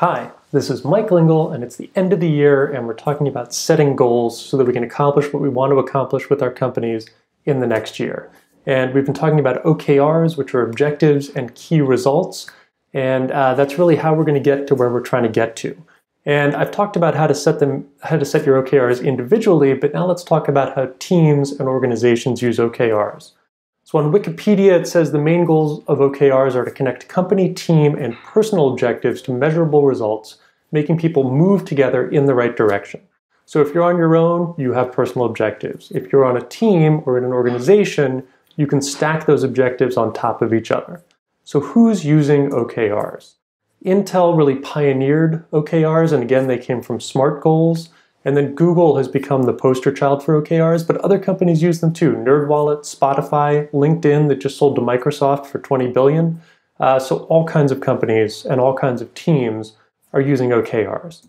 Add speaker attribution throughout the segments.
Speaker 1: Hi, this is Mike Lingle, and it's the end of the year, and we're talking about setting goals so that we can accomplish what we want to accomplish with our companies in the next year. And we've been talking about OKRs, which are objectives and key results, and uh, that's really how we're going to get to where we're trying to get to. And I've talked about how to set them, how to set your OKRs individually, but now let's talk about how teams and organizations use OKRs. So on Wikipedia, it says the main goals of OKRs are to connect company, team, and personal objectives to measurable results, making people move together in the right direction. So if you're on your own, you have personal objectives. If you're on a team or in an organization, you can stack those objectives on top of each other. So who's using OKRs? Intel really pioneered OKRs, and again, they came from SMART goals. And then Google has become the poster child for OKRs, but other companies use them too. NerdWallet, Spotify, LinkedIn that just sold to Microsoft for 20 billion. Uh, so all kinds of companies and all kinds of teams are using OKRs.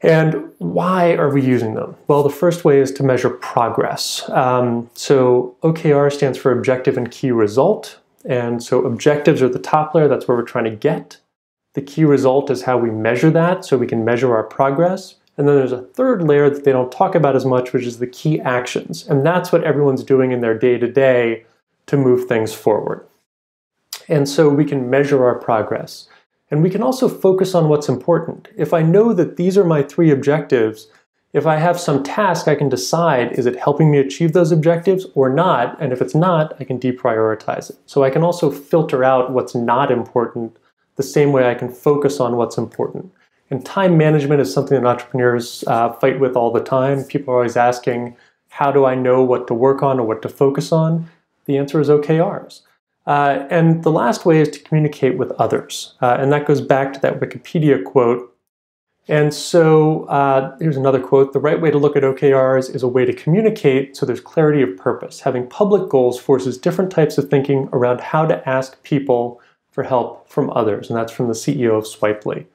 Speaker 1: And why are we using them? Well, the first way is to measure progress. Um, so OKR stands for Objective and Key Result. And so objectives are the top layer, that's where we're trying to get. The key result is how we measure that, so we can measure our progress. And then there's a third layer that they don't talk about as much, which is the key actions. And that's what everyone's doing in their day to day to move things forward. And so we can measure our progress. And we can also focus on what's important. If I know that these are my three objectives, if I have some task, I can decide is it helping me achieve those objectives or not? And if it's not, I can deprioritize it. So I can also filter out what's not important the same way I can focus on what's important. And time management is something that entrepreneurs uh, fight with all the time. People are always asking, how do I know what to work on or what to focus on? The answer is OKRs. Uh, and the last way is to communicate with others. Uh, and that goes back to that Wikipedia quote. And so uh, here's another quote The right way to look at OKRs is a way to communicate so there's clarity of purpose. Having public goals forces different types of thinking around how to ask people for help from others. And that's from the CEO of Swipely.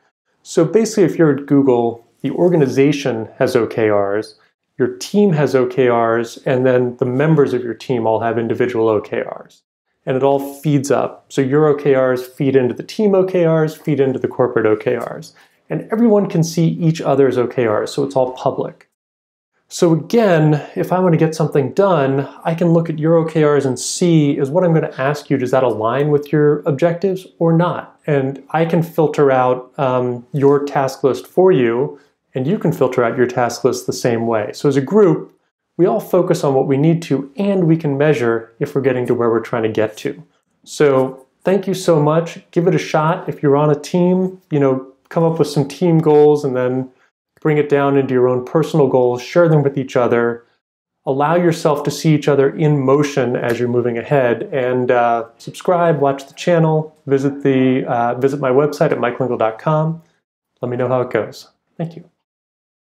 Speaker 1: So basically, if you're at Google, the organization has OKRs, your team has OKRs, and then the members of your team all have individual OKRs. And it all feeds up. So your OKRs feed into the team OKRs, feed into the corporate OKRs. And everyone can see each other's OKRs, so it's all public. So again, if I want to get something done, I can look at your OKRs and see is what I'm going to ask you, does that align with your objectives or not? And I can filter out um, your task list for you, and you can filter out your task list the same way. So as a group, we all focus on what we need to, and we can measure if we're getting to where we're trying to get to. So thank you so much. Give it a shot. If you're on a team, you know, come up with some team goals and then bring it down into your own personal goals, share them with each other, allow yourself to see each other in motion as you're moving ahead, and uh, subscribe, watch the channel, visit the uh, visit my website at mikelingle.com. Let me know how it goes. Thank you.